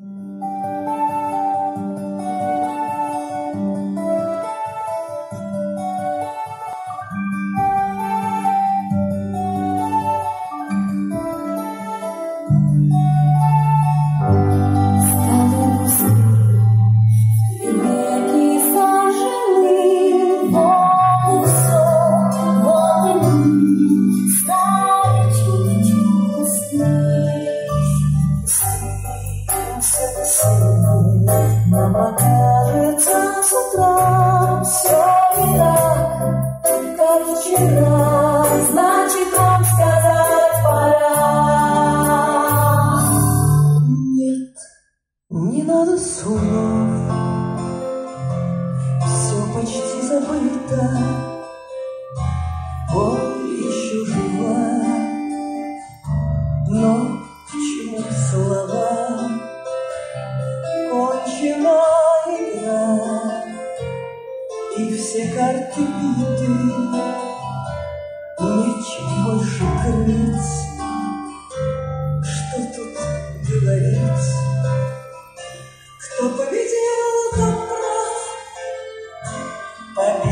안. Утра все не так, как вчера, значит вам сказать пора. Нет, не надо слов, все почти забыто, боль еще жива, но к чему слова? кончена карты Нечем больше крыть, Что тут говорить? Кто победил, тот прав, Победа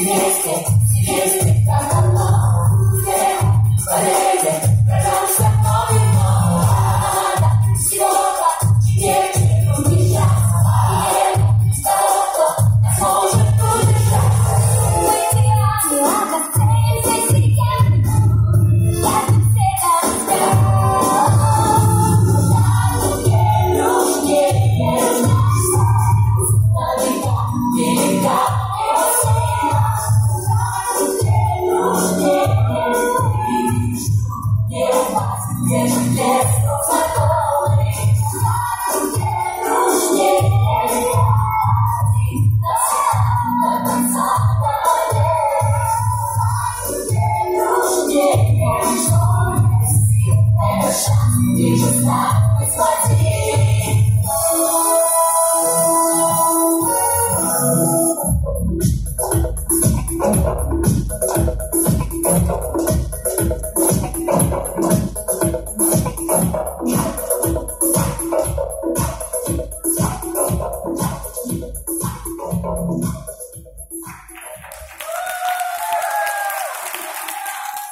siniestro, siniestro.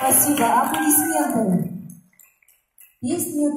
Спасибо. Аплодисменты. Песня